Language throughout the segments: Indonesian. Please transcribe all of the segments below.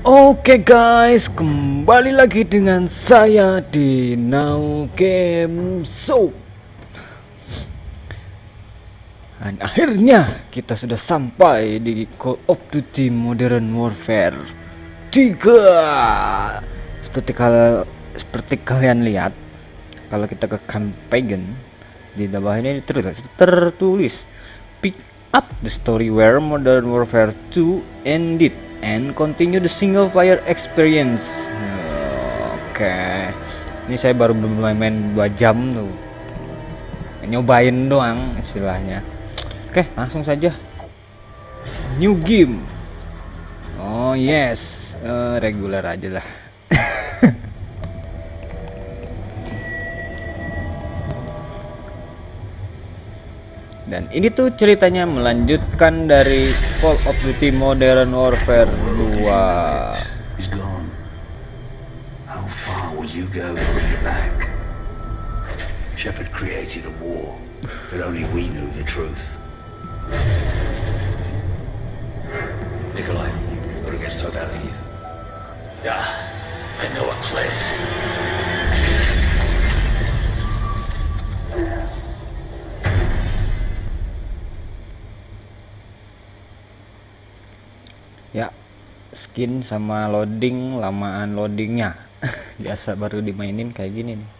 Oke guys, kembali lagi dengan saya di Now Game Show. Dan akhirnya kita sudah sampai di Call of Duty Modern Warfare 3. Seperti kalau seperti kalian lihat, kalau kita ke campaign di bawah ini tertulis, tertulis up the story where Modern Warfare 2 ended and continue the single player experience. Oke, okay. ini saya baru bermain 2 jam tuh, nyobain doang istilahnya. Oke, okay, langsung saja. New game. Oh yes, uh, regular aja lah. Dan ini tuh ceritanya melanjutkan dari Call of Duty Modern Warfare 2. He's gone. How far will you go to bring it back? Shepard created a war, but only we knew the truth. Nikolai, we gotta get stuck out of here. Yeah, I know a place. Ya skin sama loading lamaan loadingnya. Biasa baru dimainin kayak gini nih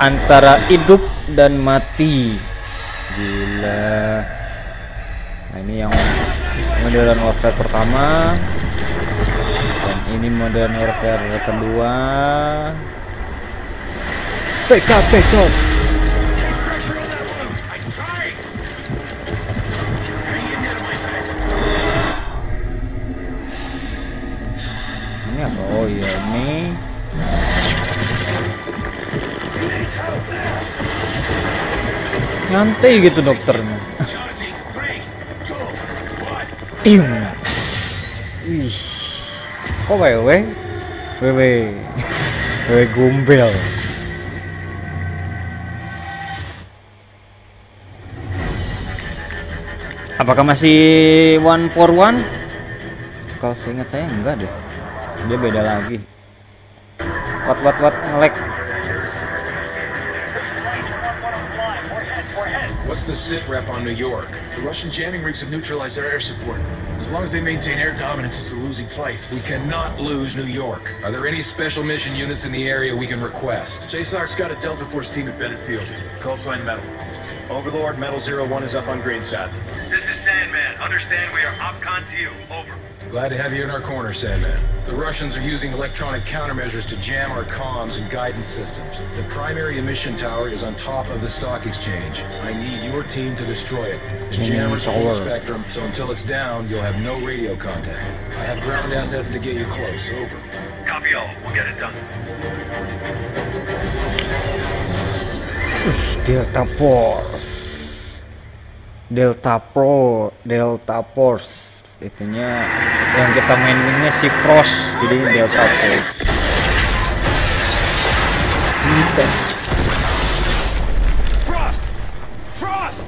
antara hidup dan mati. Gila. Nah ini yang modern warfare pertama. Dan ini modern warfare kedua. Backup backup ini apa? Oh iya ini nyantai gitu dokternya tim ih. Kok wewe? Wewe. Wewe gombel. Apakah masih one for one? Kalau seingat saya enggak deh. Dia beda lagi. What what what ngelek What's the sit rep on New York? The Russian jamming rigs have neutralized their air support. As long as they maintain air dominance, it's a losing fight. We cannot lose New York. Are there any special mission units in the area we can request? JSOC's got a Delta Force team at Bennett Field. Call sign Metal. Overlord, Metal Zero One is up on Greenside. This is Sandman. Understand we are OpCon to you. Over. Glad to have you in our corner, Sandman. The Russians are using electronic countermeasures to jam our comms and guidance systems. The primary emission tower is on top of the stock exchange. I need your team to destroy it. The jammer's full spectrum, so until it's down, you'll have no radio contact. I have ground assets to get you close. Over. Copy all. We'll get it done. Delta Force Delta Pro Delta Force itunya yang kita maininnya si Pros jadi Delta kita Frost! Frost!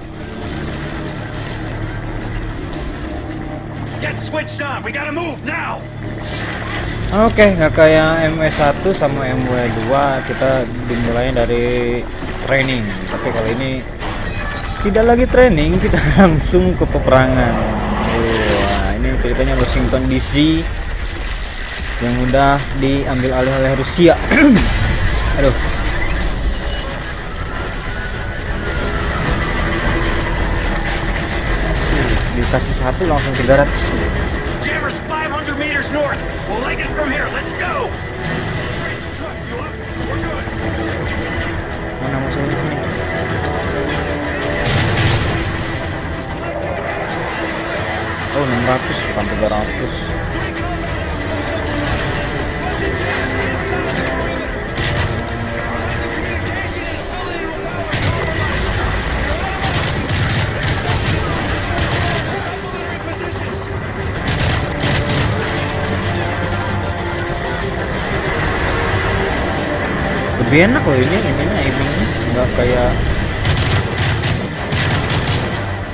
Get switched on. We gotta move now. Oke, nggak kayak MW1 sama MW2 kita dimulai dari training. Tapi kali ini tidak lagi training, kita langsung ke peperangan. Ceritanya Washington DC yang udah diambil alih oleh Rusia. Aduh. Dikasih satu langsung 300. Jammer's 500 meters north. We'll leg it from here. Let's go. Strange truck, you up? We're good. Mana musuhnya nih? Oh 600 bukan 300 lebih enak loh ini ini ininya aimingnya nggak kayak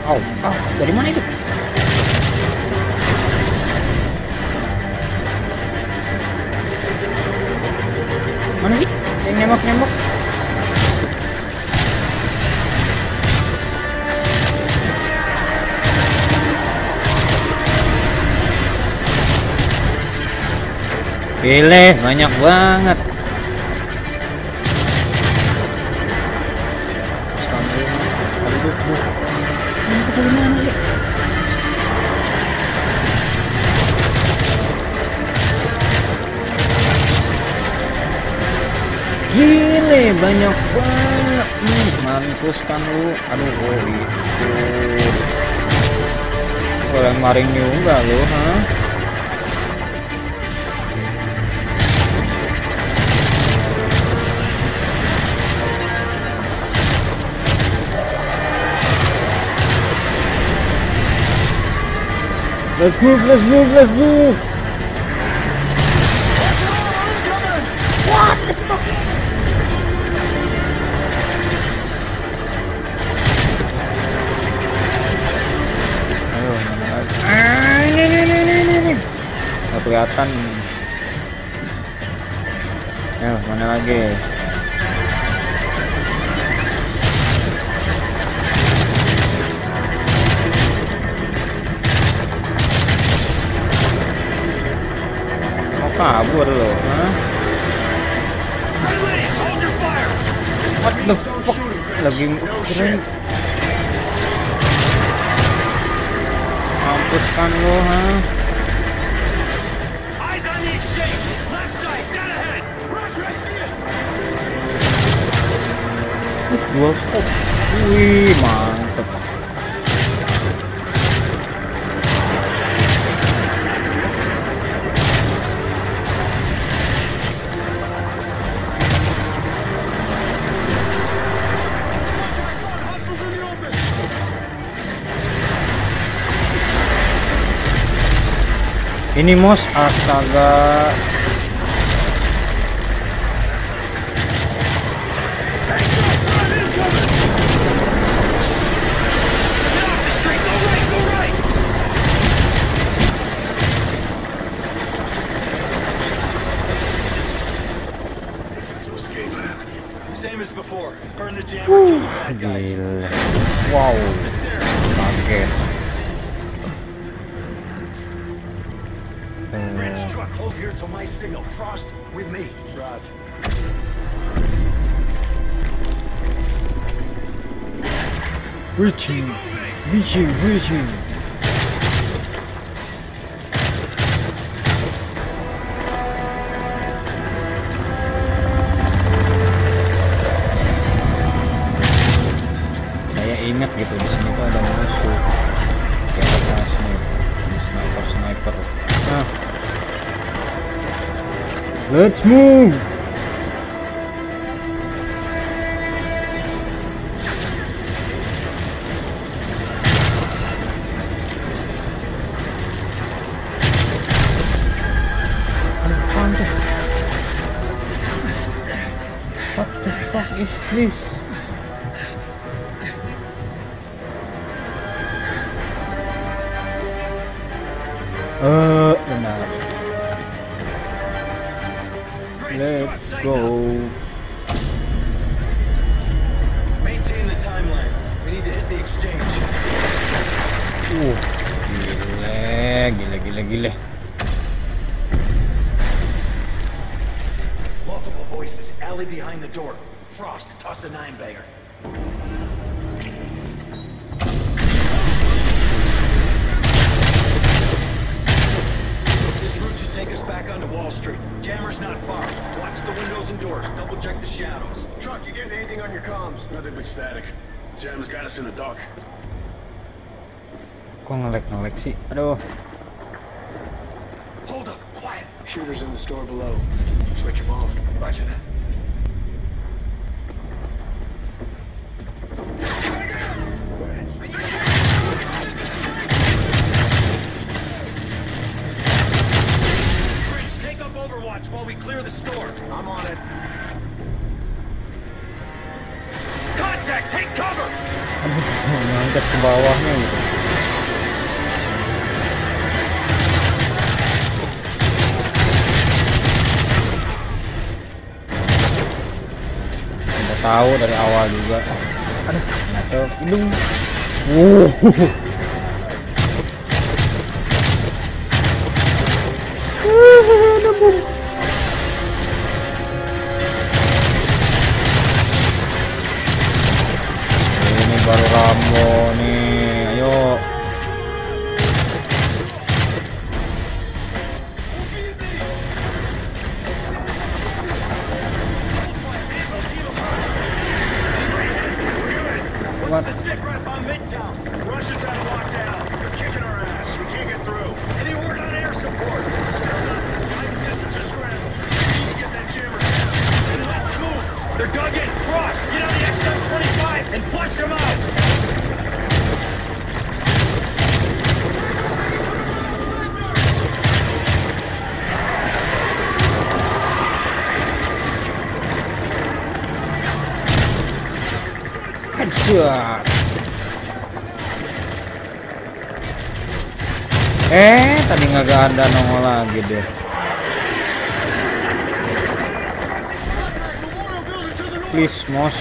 oh, oh dari mana itu? Mana sih yang nembak nembak Pilih banyak banget. Aduh, banyak banget. Nih, mampus kan lu. Aduh, oh itu. Kalau maring juga lu, ha? Let's move, let's move, let's move. Kelihatan. Ayo, mana lagi? Mau kabur lo, hah? What the fuck? Lagi keren. Mampus kan lo, hah? Dual scope. Wih, mantep. Ini mos astaga. Same as before. Burn the jammer, kill the bad guys. Gila. Wow. Kaget. Bridge uh. truck, hold here till my signal. Frost, with me. Rod. Reaching, reaching, reaching. Let's move. What the fuck is this? Voices. Alley behind the door. Frost, toss a nine bagger. This route should take us back onto Wall Street. Jammer's not far. Watch the windows and doors. Double check the shadows. Truck, you getting anything on your comms? Nothing but static. Jam's got us in the dark. Kok ngelek-ngelek sih? Aduh. Hold up. Quiet. Shooters in the store below. Switch them off. Roger that. Bridge, take up Overwatch while we clear the store. I'm on it. contact! Take cover! Tahu dari awal juga. Aduh. Ternyata hidung wow Tadi nggak ada nongol lagi deh. Please, Mos,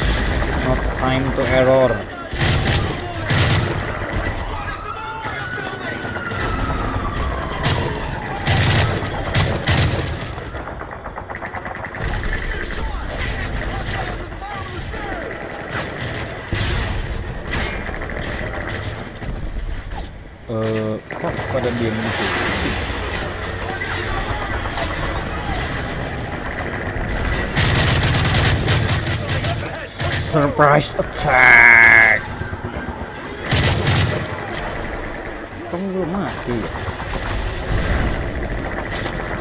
not time to error. Diem gitu? Surprise attack. Kamu belum mati ya?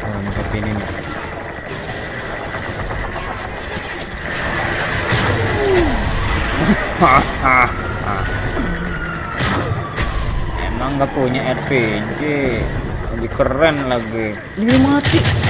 Ini pakai ini nih. Emang nggak punya RPG lebih keren lagi. Ini mati.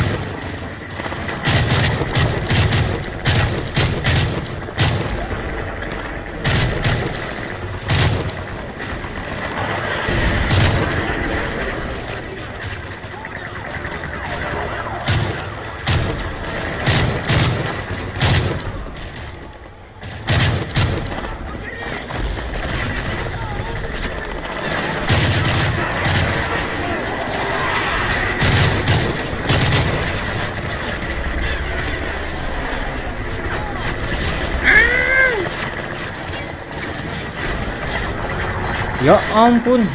Ya ampun.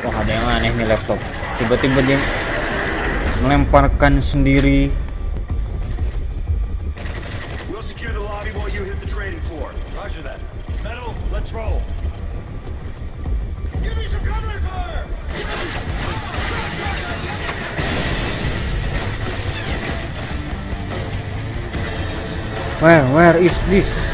Wah ada yang aneh nih laptop. Tiba-tiba dia melemparkan sendiri. Where where is this?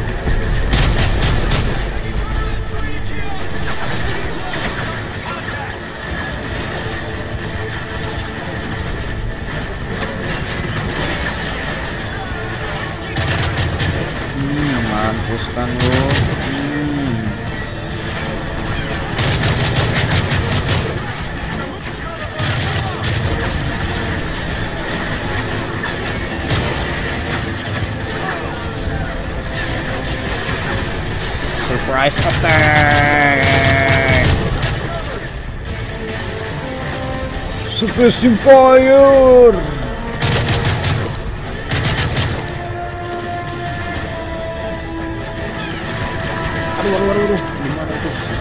Super Empire! Aduh, aduh, aduh, aduh.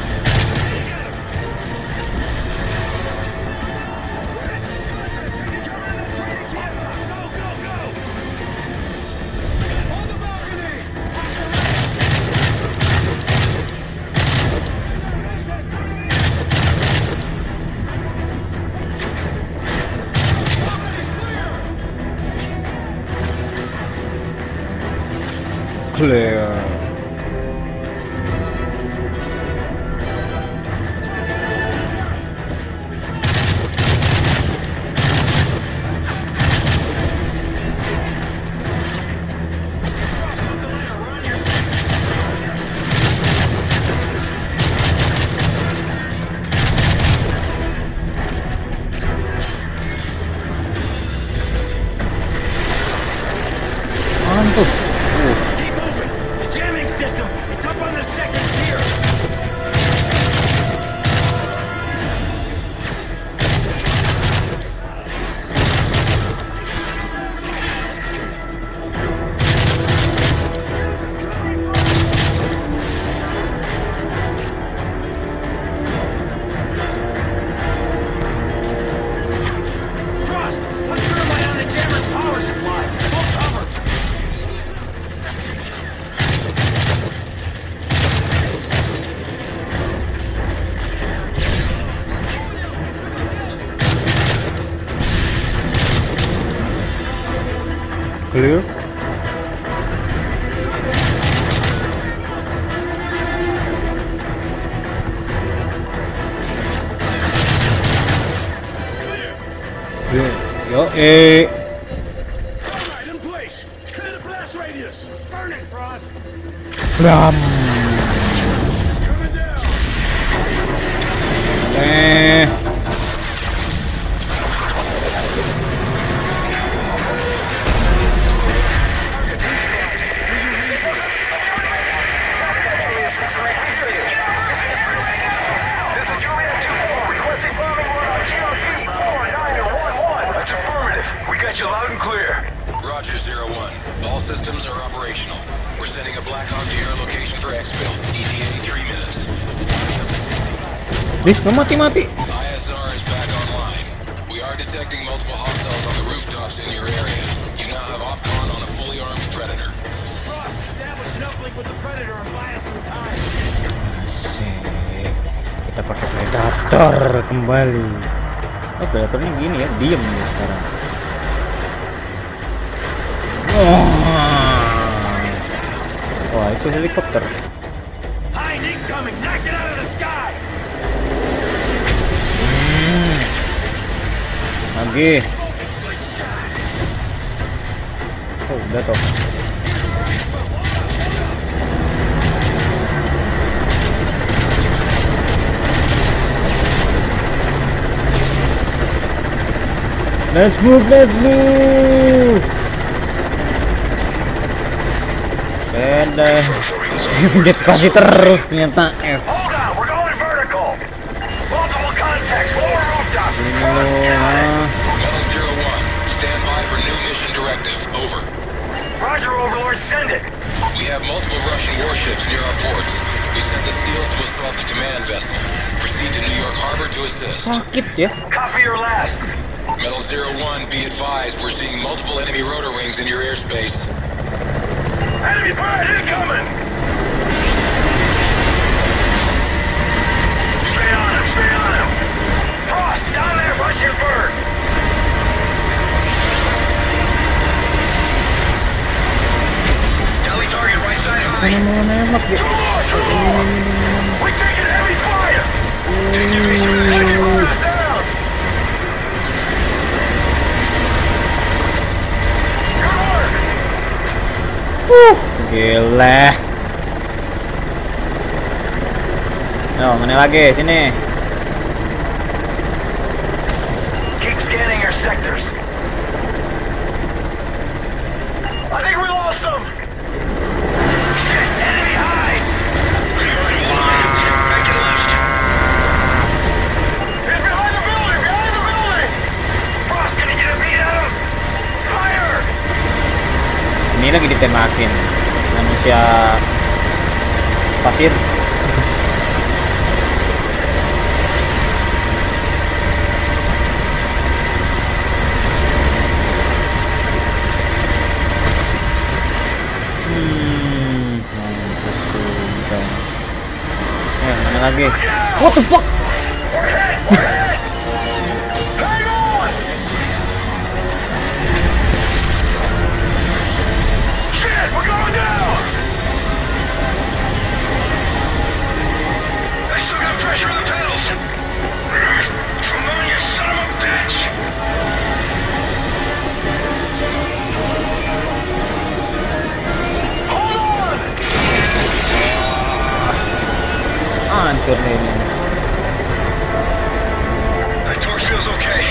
Please, no mati-mati. ISR is back online. We are detecting multiple hostiles on the rooftops in your area. You now have OPCON on a fully armed Predator. Frost, establish an uplink with the Predator and buy us some time. Asik. Kita pakai predator kembali. Oh, predatornya gini ya, diem nih sekarang. Wah, Wah itu helikopter. Lagi. Oh, udah toh. Let's move, let's move. Pencet spasi terus ternyata F. Overlord, it. We have multiple Russian warships near our ports. We sent the SEALs to assault the command vessel. Proceed to New York Harbor to assist. Sakit ya. Copy your last. Metal Zero One, be advised, we're seeing multiple enemy rotor wings in your airspace. Enemy bird incoming. Stay on him, stay on him. Frost, down there, Russian bird. Rotor down. Good work. Gila. Yo, mana lagi? Sini. Keep scanning our sectors. I think we lost them. Shit, enemy high. He's behind the building, behind the building. Frost, can you get a beat out of? Fire! Ini lagi ditemakin manusia pasir. Hmm. Eh, mana lagi? What the fuck? Hancur nih torque feels okay.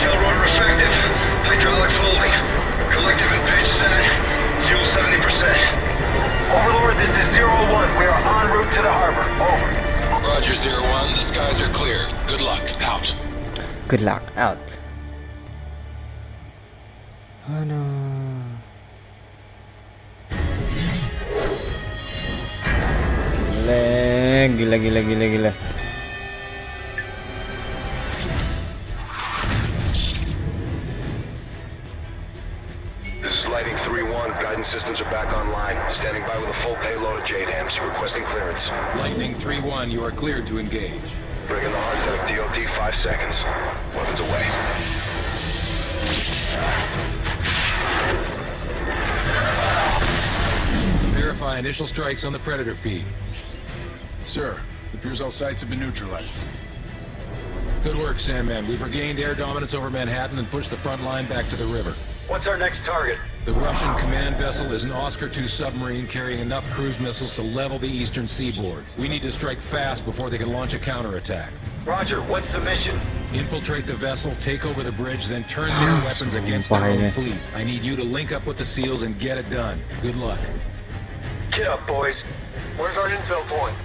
Tail rotor effective. Hydraulics holding. Collective and pitch set. Fuel 70%. Overlord, this is Zero One. We are en route to the harbor. Over. Roger, Zero One, the skies are clear. Good luck. Out. Good luck out. Oh, Aduh. Gila, gila, gila, gila, gila. This is Lighting 3-1. Guidance systems are back online. Standing by with a full payload of JDAMs. Requesting clearance. Lightning 3-1, you are cleared to engage. Bringing the hard deck. DOT 5 seconds. Weapons away. Verify initial strikes on the Predator feed. Sir, the Pierzell sites have been neutralized. Good work, Sandman. We've regained air dominance over Manhattan and pushed the front line back to the river. What's our next target? The Russian command vessel is an Oscar II submarine carrying enough cruise missiles to level the eastern seaboard. We need to strike fast before they can launch a counterattack. Roger, what's the mission? Infiltrate the vessel, take over the bridge, then turn their weapons against their own fleet. I need you to link up with the SEALs and get it done. Good luck. Get up, boys. Where's our infill point?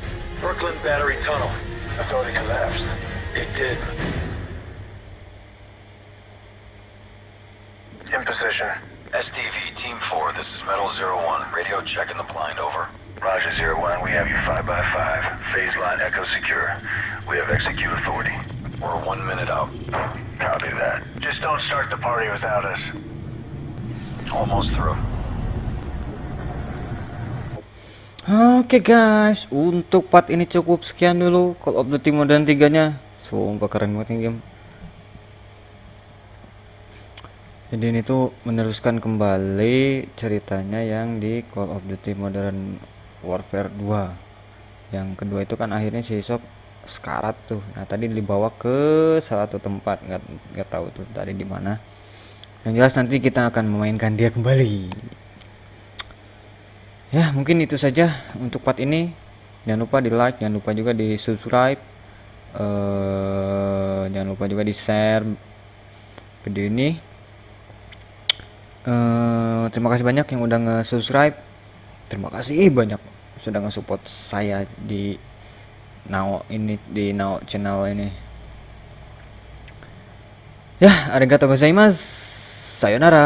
Brooklyn Battery Tunnel. I thought it collapsed. It did. In position. SDV Team 4, this is Metal Zero One. Radio checking the blind, over. Roger, Zero One, we have you 5 by 5 Phase line echo secure. We have execute authority. We're one minute out. Copy that. Just don't start the party without us. Almost through. Oke guys, untuk part ini cukup sekian dulu. Call of Duty Modern 3 nya Sumpah keren banget nih game. Jadi ini tuh meneruskan kembali ceritanya yang di Call of Duty Modern Warfare 2 Yang kedua itu kan akhirnya si Sok sekarat tuh. Nah tadi dibawa ke salah satu tempat. Nggak nggak tahu tuh tadi di mana. Yang jelas nanti kita akan memainkan dia kembali ya mungkin itu saja untuk part ini. Jangan lupa di like jangan lupa juga di subscribe eh jangan lupa juga di share video ini. Eh terima kasih banyak yang udah nge-subscribe. Terima kasih banyak sudah nge-support saya di Nao ini di Nao channel ini. Ya arigatou gozaimasu. Sayonara